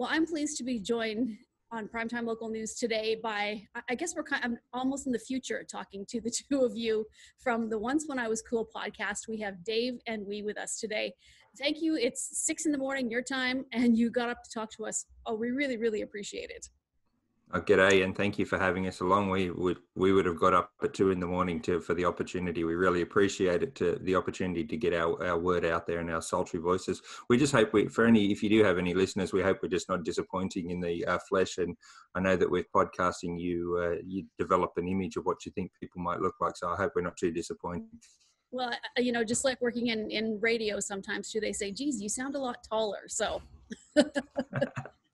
Well, I'm pleased to be joined on Primetime Local News today by, I guess we're kind of, almost in the future talking to the two of you from the Once When I Was Cool podcast. We have Dave and we with us today. Thank you. It's six in the morning, your time, and you got up to talk to us. Oh, we really, really appreciate it. Oh, g'day, and thank you for having us along. We would we would have got up at two in the morning to for the opportunity. We really appreciate it to the opportunity to get our, our word out there and our sultry voices. We just hope we for any if you do have any listeners, we hope we're just not disappointing in the uh, flesh. And I know that with podcasting, you uh, you develop an image of what you think people might look like. So I hope we're not too disappointing. Well, you know, just like working in in radio, sometimes too, they say, "Geez, you sound a lot taller." So.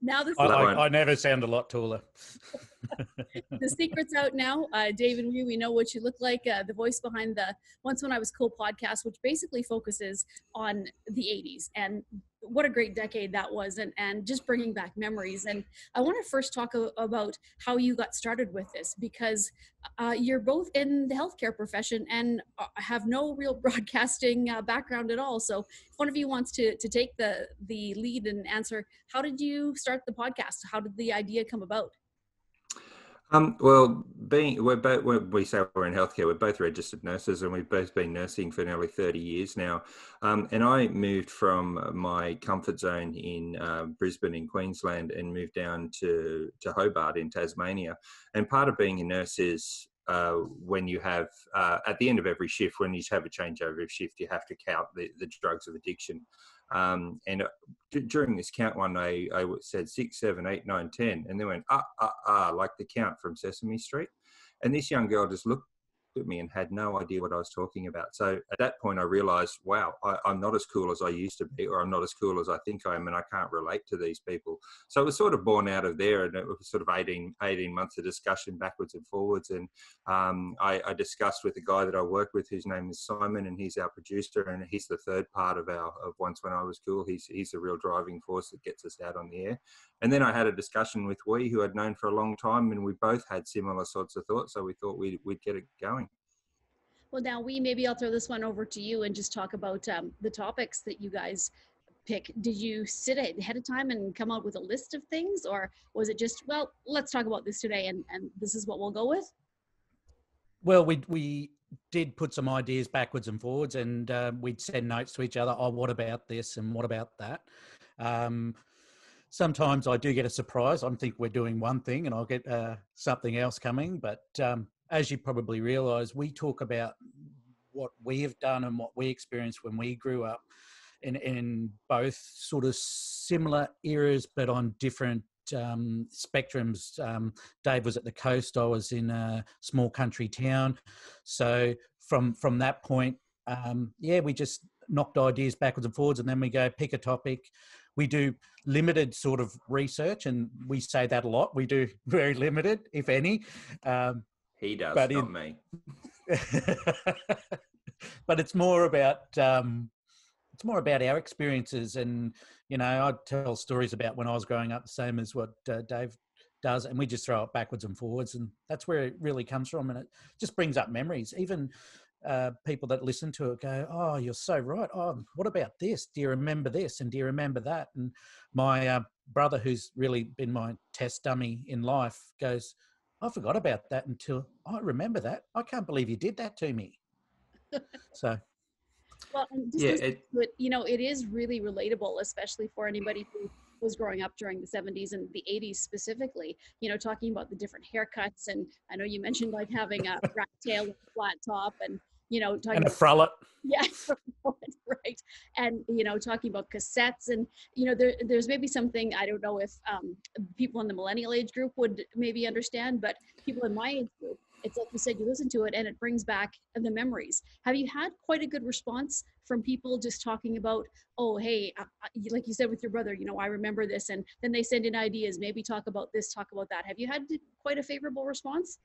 now the I, I, I, never sound a lot taller. the secret's out now. Uh, Dave and we, we know what you look like. Uh, the voice behind the Once When I Was Cool podcast, which basically focuses on the 80s and what a great decade that was and, and just bringing back memories. And i want to first talk a, about how you got started with this because uh, you're both in the healthcare profession and uh, have no real broadcasting uh, background at all. So if one of you wants to, to take the, the lead and answer how did you start the podcast? How did the idea come about um, well, being we're both we say we're in healthcare. We're both registered nurses, and we've both been nursing for nearly thirty years now. Um, and I moved from my comfort zone in uh, Brisbane, in Queensland, and moved down to to Hobart in Tasmania. And part of being a nurse is uh, when you have uh, at the end of every shift, when you have a changeover of shift, you have to count the, the drugs of addiction. Um, and uh, d- during this count one, I, I said six, seven, eight, nine, ten, and they went ah ah ah like the count from Sesame Street. And this young girl just looked at me and had no idea what I was talking about. So at that point, I realized, wow, I, am not as cool as I used to be, or I'm not as cool as I think I am, and I can't relate to these people. So it was sort of born out of there, and it was sort of 18, 18 months of discussion backwards and forwards. And um, I, I, discussed with the guy that I work with, whose name is Simon, and he's our producer, and he's the third part of our of Once When I Was Cool. He's he's the real driving force that gets us out on the air. And then I had a discussion with we, who I'd known for a long time, and we both had similar sorts of thoughts. So we thought we'd, we'd get it going. Well, now we maybe I'll throw this one over to you and just talk about um, the topics that you guys pick. Did you sit ahead of time and come up with a list of things, or was it just well, let's talk about this today, and and this is what we'll go with? Well, we we did put some ideas backwards and forwards, and uh, we'd send notes to each other. Oh, what about this and what about that? Um, sometimes I do get a surprise. I think we're doing one thing, and I'll get uh, something else coming. But um, as you probably realize, we talk about what we have done and what we experienced when we grew up in, in both sort of similar eras, but on different um, spectrums. Um, Dave was at the coast. I was in a small country town. So from from that point, um, yeah, we just knocked ideas backwards and forwards, and then we go pick a topic. We do limited sort of research, and we say that a lot. We do very limited, if any. Um, he does, but not in, me. but it's more about um, it's more about our experiences, and you know, I tell stories about when I was growing up, the same as what uh, Dave does, and we just throw it backwards and forwards, and that's where it really comes from, and it just brings up memories. Even uh, people that listen to it go, "Oh, you're so right. Oh, what about this? Do you remember this? And do you remember that?" And my uh, brother, who's really been my test dummy in life, goes, I forgot about that until I remember that. I can't believe you did that to me. so, well, yeah, it, it, you know, it is really relatable, especially for anybody who was growing up during the 70s and the 80s specifically. You know, talking about the different haircuts, and I know you mentioned like having a rat tail flat top, and you know, talking and a frullet. Yeah, right. And you know, talking about cassettes, and you know, there, there's maybe something I don't know if um, people in the millennial age group would maybe understand, but people in my age group, it's like you said, you listen to it and it brings back the memories. Have you had quite a good response from people just talking about, oh, hey, uh, like you said with your brother, you know, I remember this, and then they send in ideas, maybe talk about this, talk about that. Have you had quite a favorable response?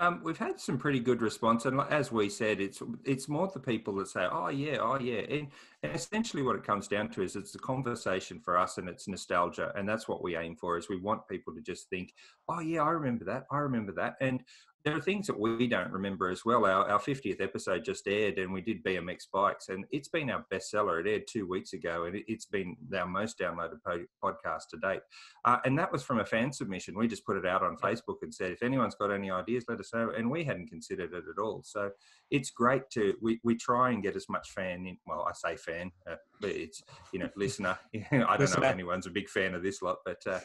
Um, we've had some pretty good response, and as we said, it's it's more the people that say, "Oh yeah, oh yeah," and, and, essentially what it comes down to is it's a conversation for us, and it's nostalgia, and that's what we aim for. Is we want people to just think, "Oh yeah, I remember that, I remember that," and there are things that we don't remember as well. Our, our 50th episode just aired, and we did BMX bikes, and it's been our bestseller. It aired two weeks ago, and it, has been our most downloaded po- podcast to date. Uh, and that was from a fan submission. We just put it out on Facebook and said, if anyone's got any ideas, let us know. And we hadn't considered it at all. So it's great to we, we try and get as much fan in. Well, I say fan, uh, but it's you know listener. I don't know if anyone's a big fan of this lot, but uh,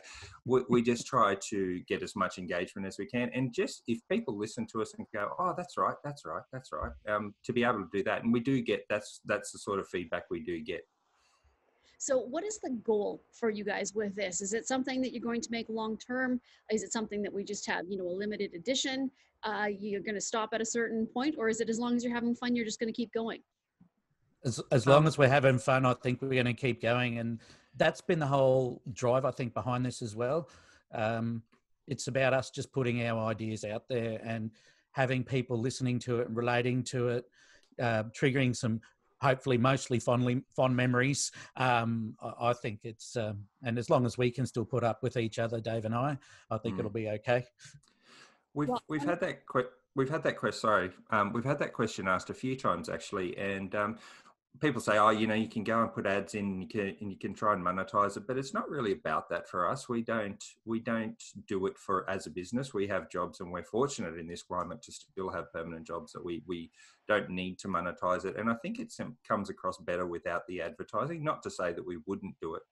we, we just try to get as much engagement as we can. And just if people listen to us and go, oh, that's right, that's right, that's right, um, to be able to do that, and we do get that's that's the sort of feedback we do get. So, what is the goal for you guys with this? Is it something that you're going to make long term? Is it something that we just have, you know, a limited edition? Uh, you're going to stop at a certain point, or is it as long as you're having fun, you're just going to keep going? As as long as we're having fun, I think we're going to keep going, and that's been the whole drive, I think, behind this as well. Um, it's about us just putting our ideas out there and having people listening to it and relating to it, uh, triggering some hopefully mostly fondly fond memories. Um, I, I, think it's um, and as long as we can still put up with each other, Dave and I, I think mm. it'll be okay. We've we've had that que- we've had that question. Sorry, um, we've had that question asked a few times actually, and um, people say, oh, you know, you can go and put ads in, you can, and you can try and monetize it, but it's not really about that for us. We don't, we don't do it for as a business. We have jobs, and we're fortunate in this climate to still have permanent jobs that we we don't need to monetize it. And I think it comes across better without the advertising. Not to say that we wouldn't do it,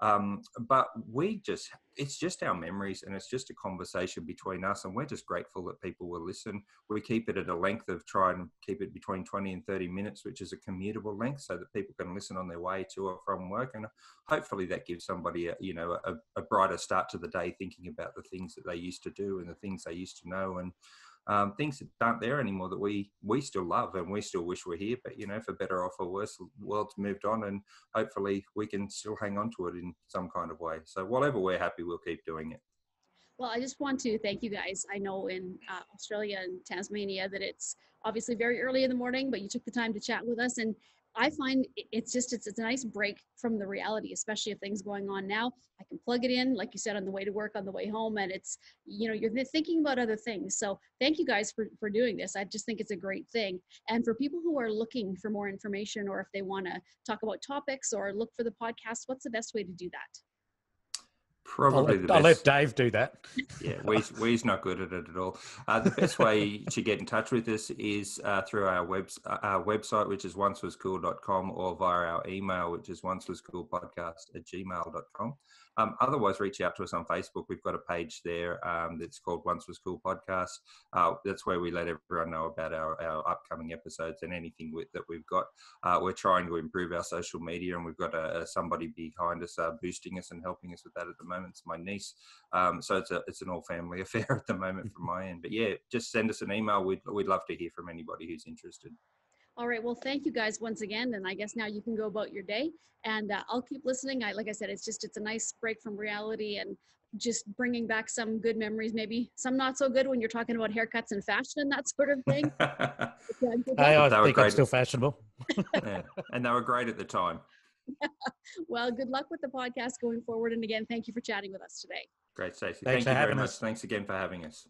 um, but we just, it's just our memories and it's just a conversation between us. And we're just grateful that people will listen. We keep it at a length of try and keep it between 20 and 30 minutes, which is a commutable length so that people can listen on their way to or from work. And hopefully that gives somebody, a, you know, a, a brighter start to the day thinking about the things that they used to do and the things they used to know. And, um, things that aren't there anymore that we we still love and we still wish were here. But you know, for better or for worse, the world's moved on, and hopefully we can still hang on to it in some kind of way. So whatever we're happy, we'll keep doing it. Well, I just want to thank you guys. I know in uh, Australia and Tasmania that it's obviously very early in the morning, but you took the time to chat with us and I find it's just it's, it's a nice break from the reality, especially if things going on now. I can plug it in, like you said, on the way to work, on the way home, and it's you know you're thinking about other things. So thank you guys for for doing this. I just think it's a great thing. And for people who are looking for more information, or if they want to talk about topics or look for the podcast, what's the best way to do that? Probably I'll let, the best. I'll let Dave do that. Yeah, we's, we's not good at it at all. Uh, the best way to get in touch with us is uh, through our, web, uh, our website, which is oncewascool.com, or via our email, which is oncewascoolpodcast at gmail.com. Um, otherwise, reach out to us on Facebook. We've got a page there um, that's called Once Was Cool Podcast. Uh, that's where we let everyone know about our, our upcoming episodes and anything with, that we've got. Uh, we're trying to improve our social media, and we've got a, a somebody behind us uh, boosting us and helping us with that at the moment. It's my niece. Um, so it's a it's an all family affair at the moment from my end. But yeah, just send us an email. We'd we'd love to hear from anybody who's interested. All right. Well, thank you guys once again. And I guess now you can go about your day and uh, I'll keep listening. I, like I said, it's just, it's a nice break from reality and just bringing back some good memories, maybe some not so good when you're talking about haircuts and fashion and that sort of thing. I, I think I'm still fashionable. yeah. And they were great at the time. well, good luck with the podcast going forward. And again, thank you for chatting with us today. Great, Stacey. Thank you very much. Us. Thanks again for having us.